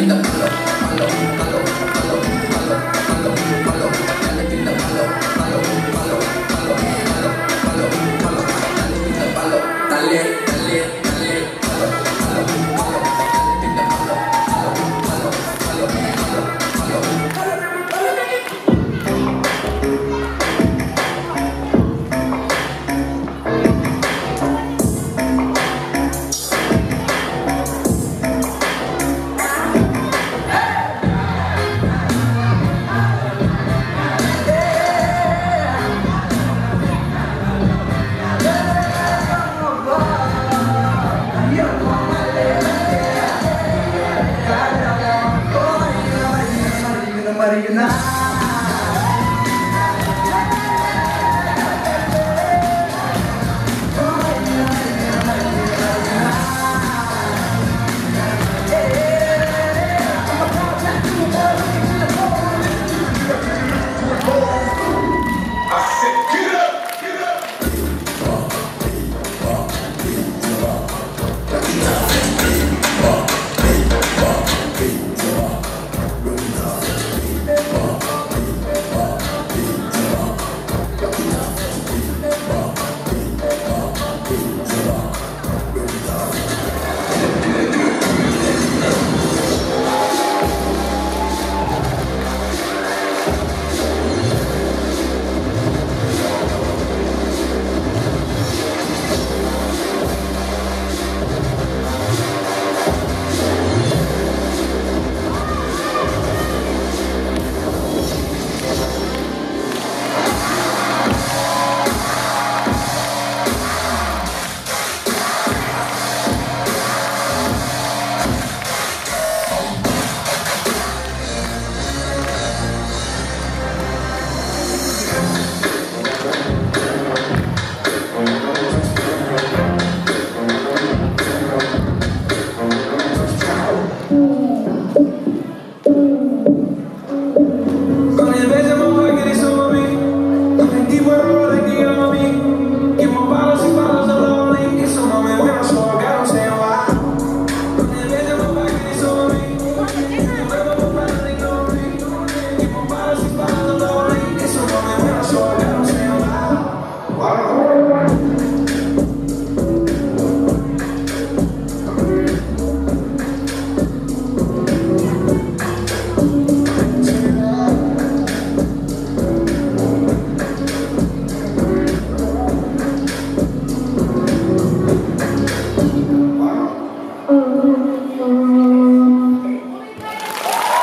みんな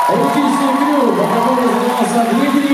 Thank you, Sir Crew. Vamos a ver las